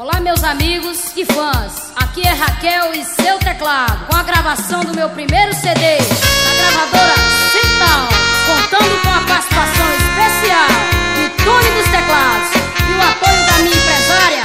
Olá, meus amigos e fãs. Aqui é Raquel e seu teclado, com a gravação do meu primeiro CD, na gravadora Central, contando com a participação especial do Tony dos Teclados e o apoio da minha empresária,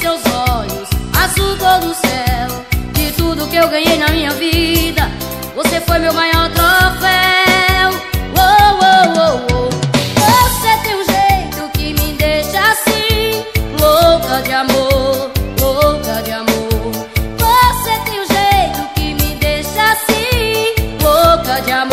seus olhos, azul todo o céu. De tudo que eu ganhei na minha vida você foi meu maior troféu. Oh, oh, oh, oh. Você tem um jeito que me deixa assim, louca de amor, louca de amor. Você tem um jeito que me deixa assim, louca de amor,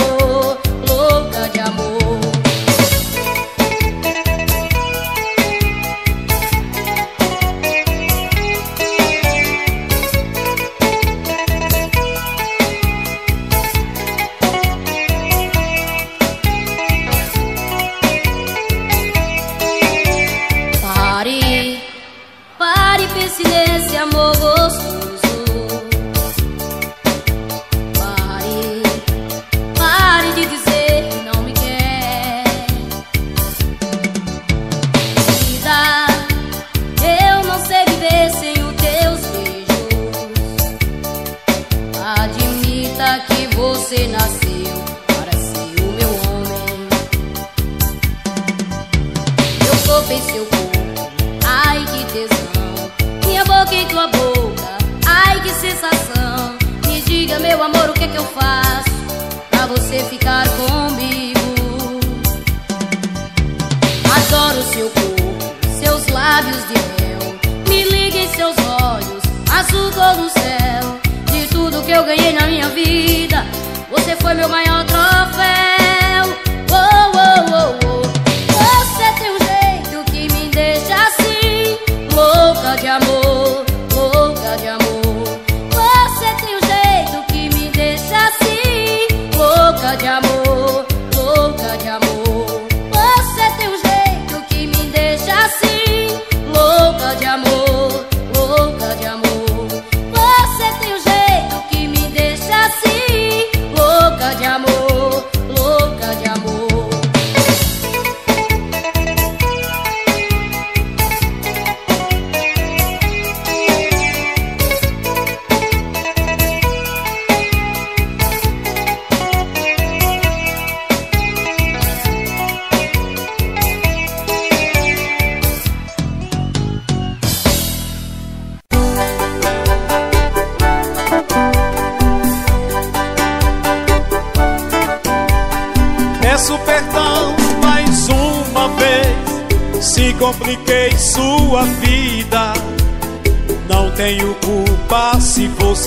de amor. Você tem um jeito que me deixa assim, louca de amor, louca de amor. Você tem um jeito que me deixa assim, louca de amor.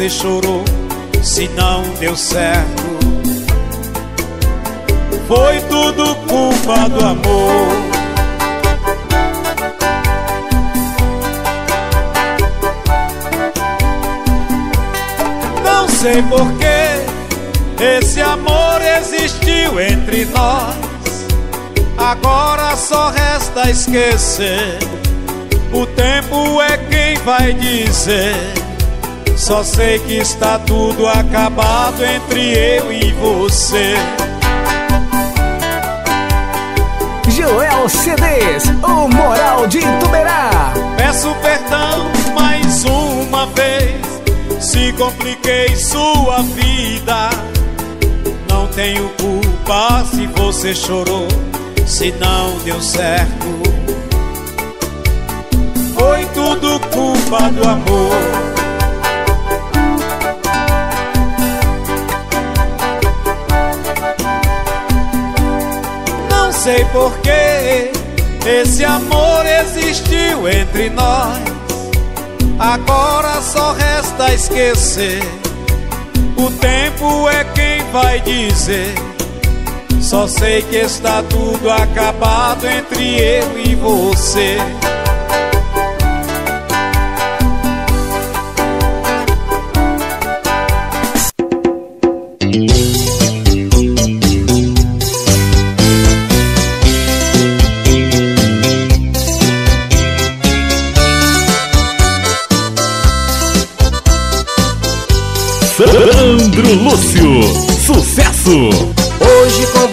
Você chorou se não deu certo? Foi tudo culpa do amor. Não sei porquê esse amor existiu entre nós. Agora só resta esquecer. O tempo é quem vai dizer. Só sei que está tudo acabado entre eu e você. Joel CDs, o Moral de Ituberá. Peço perdão mais uma vez, se compliquei sua vida. Não tenho culpa se você chorou, se não deu certo. Foi tudo culpa do amor. Sei porquê esse amor existiu entre nós. Agora só resta esquecer. O tempo é quem vai dizer. Só sei que está tudo acabado entre eu e você.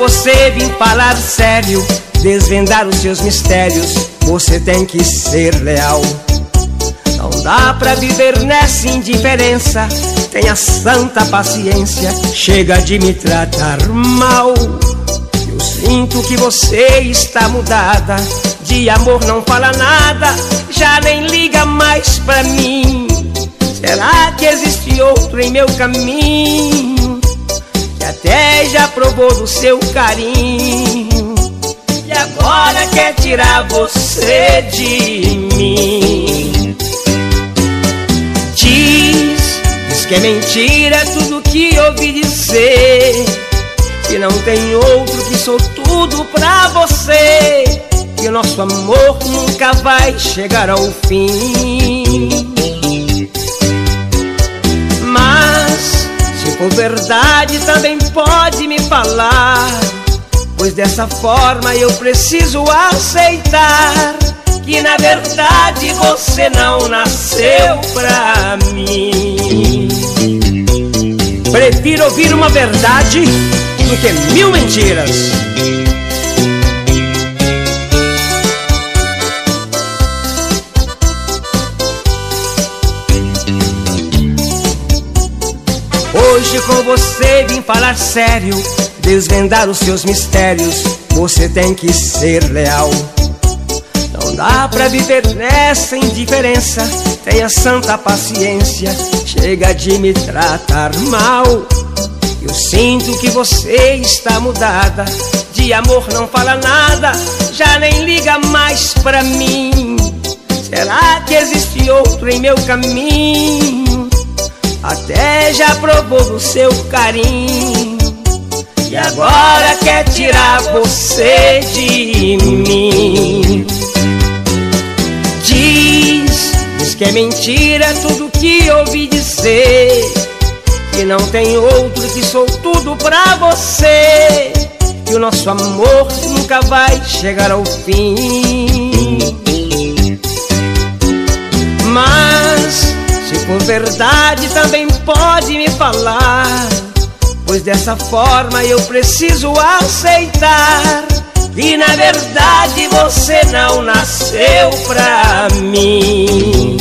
Você vim falar sério, desvendar os seus mistérios. Você tem que ser leal. Não dá pra viver nessa indiferença. Tenha santa paciência, chega de me tratar mal. Eu sinto que você está mudada. De amor não fala nada, já nem liga mais pra mim. Será que existe outro em meu caminho? Até já provou do seu carinho. E agora quer tirar você de mim. Diz, diz que é mentira tudo que ouvi dizer. Que não tem outro que sou tudo pra você. Que o nosso amor nunca vai chegar ao fim. For verdade, também pode me falar. Pois dessa forma eu preciso aceitar que na verdade você não nasceu pra mim. Prefiro ouvir uma verdade do que mil mentiras. Com você vim falar sério, desvendar os seus mistérios. Você tem que ser leal. Não dá pra viver nessa indiferença. Tenha santa paciência, chega de me tratar mal. Eu sinto que você está mudada. De amor não fala nada, já nem liga mais pra mim. Será que existe outro em meu caminho? Até já provou do seu carinho. E agora quer tirar você de mim. Diz, diz que é mentira tudo que ouvi dizer. Que não tem outro que sou tudo pra você. Que o nosso amor nunca vai chegar ao fim. Mas se for verdade, também pode me falar. Pois dessa forma eu preciso aceitar. E na verdade você não nasceu pra mim.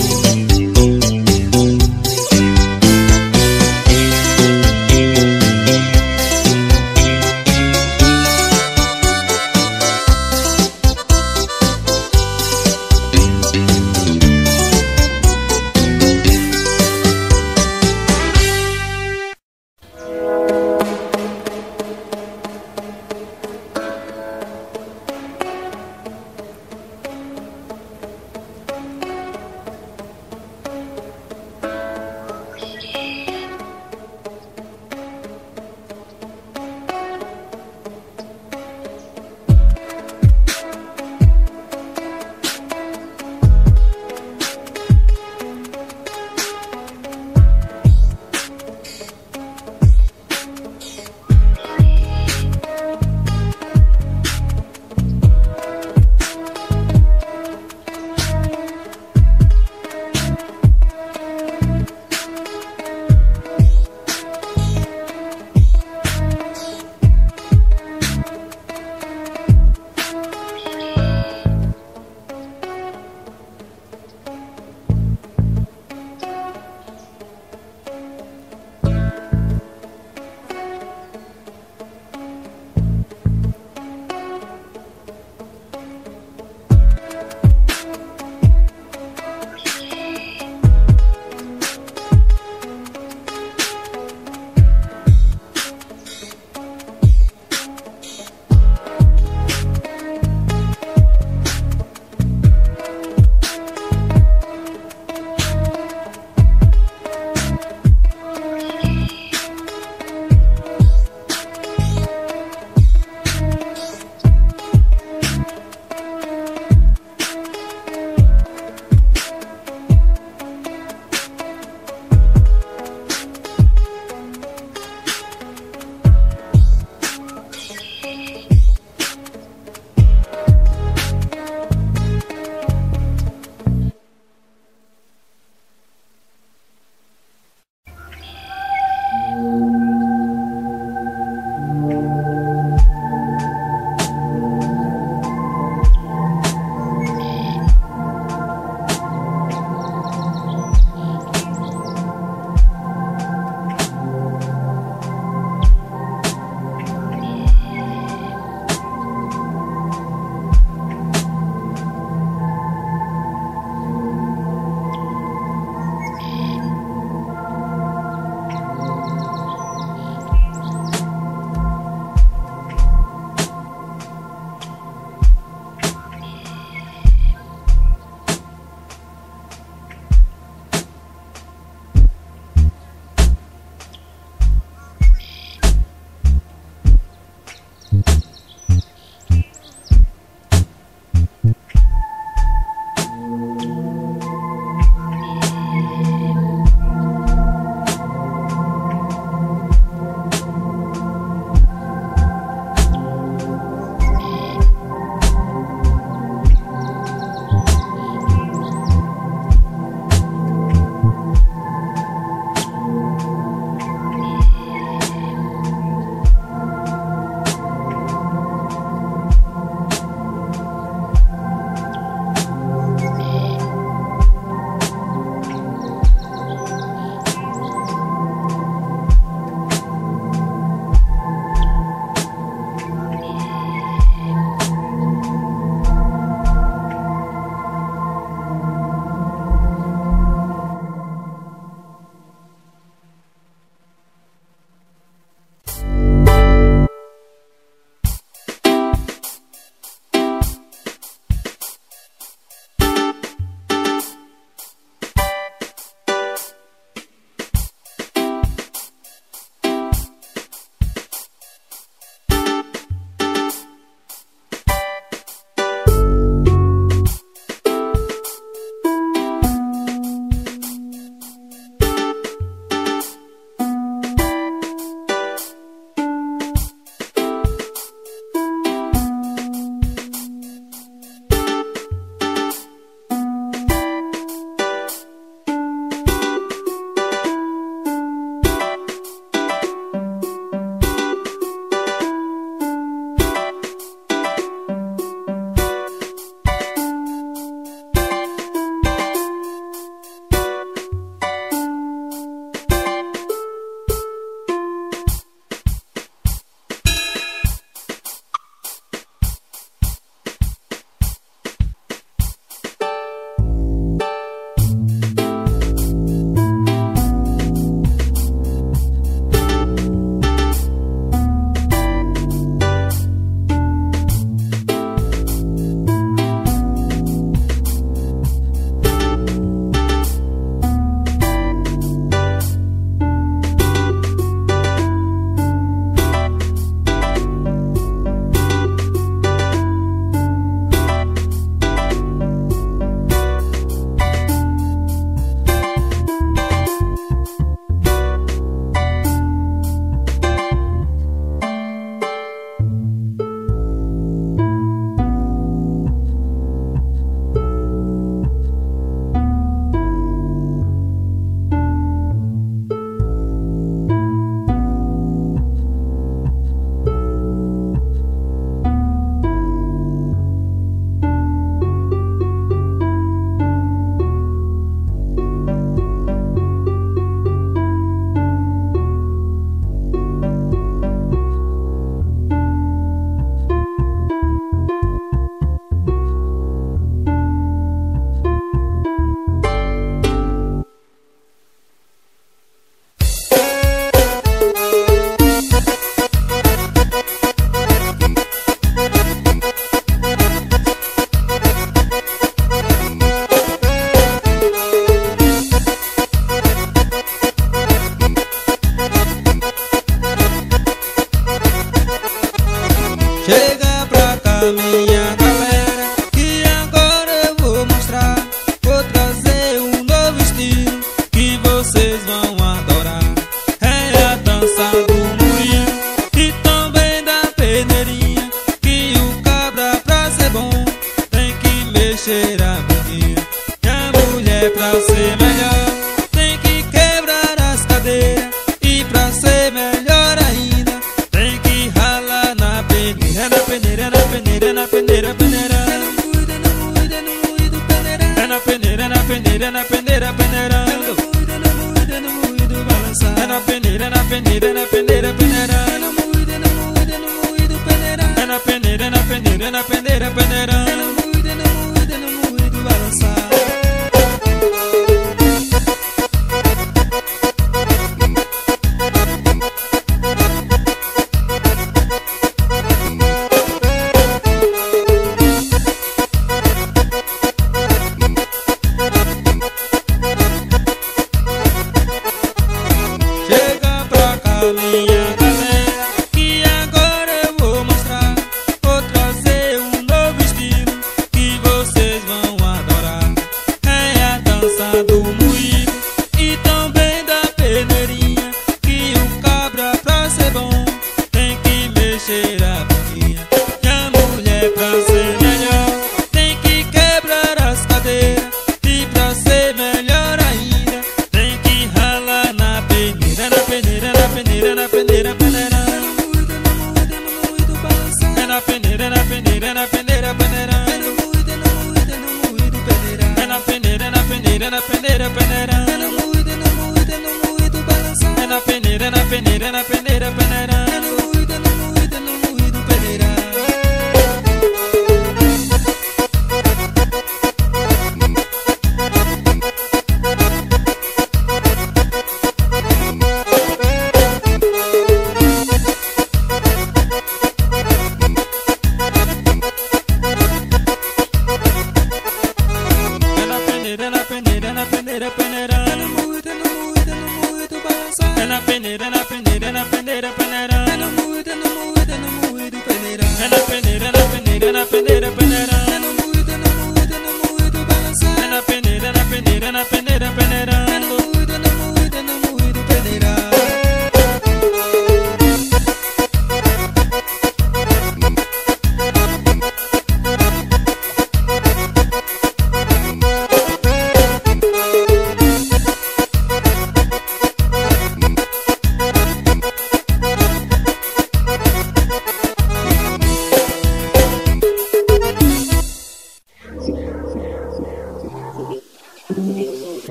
peneira, peneira.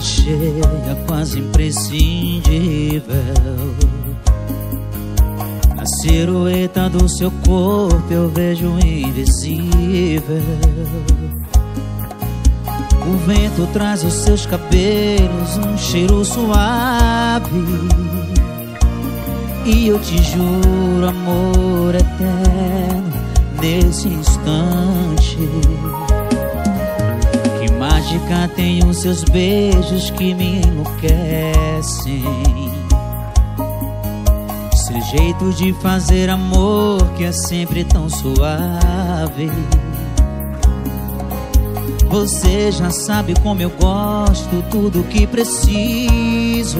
Cheia, quase imprescindível. Na silhueta do seu corpo eu vejo o invisível. O vento traz os seus cabelos, um cheiro suave. E eu te juro, amor eterno, nesse instante. Mágica tem os seus beijos que me enlouquecem. Seu jeito de fazer amor que é sempre tão suave. Você já sabe como eu gosto, tudo que preciso.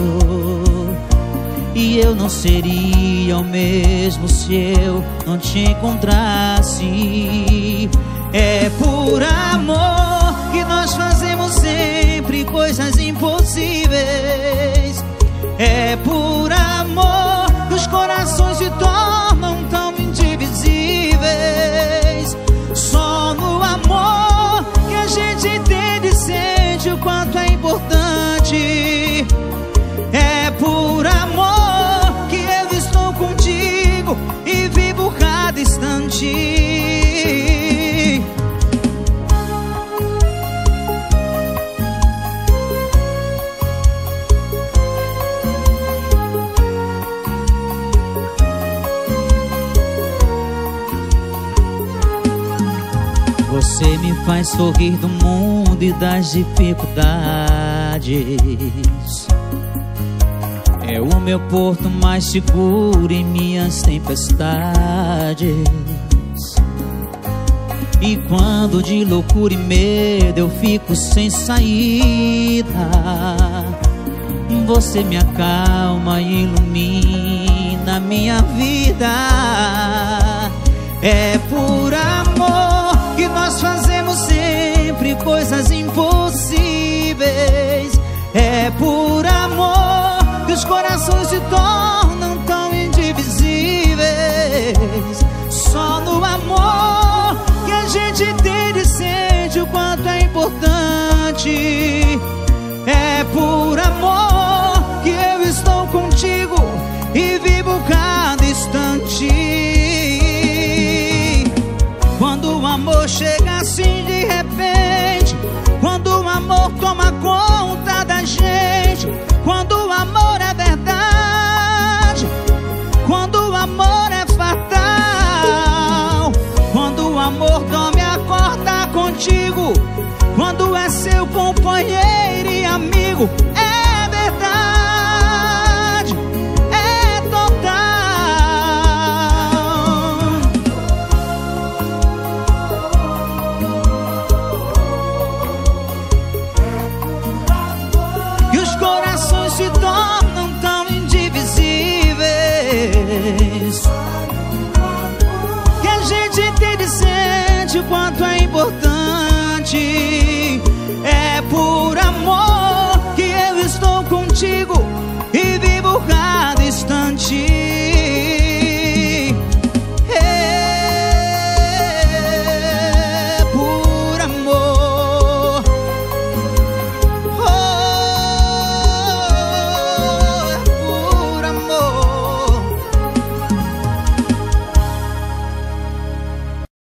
E eu não seria o mesmo se eu não te encontrasse. É por amor nós fazemos sempre coisas impossíveis. É por amor que os corações se tornam tão indivisíveis. Só no amor que a gente entende e sente o quanto é importante. É por amor instante. Faz sorrir do mundo e das dificuldades. É o meu porto mais seguro em minhas tempestades. E quando de loucura e medo eu fico sem saída, você me acalma e ilumina minha vida. Tornam tão indivisíveis. Só no amor que a gente entende e sente o quanto é importante. É por amor contigo quando é seu companheiro e amigo. É verdade, é total. E os corações se tornam tão indivisíveis. Que a gente entende o quanto é importante ti.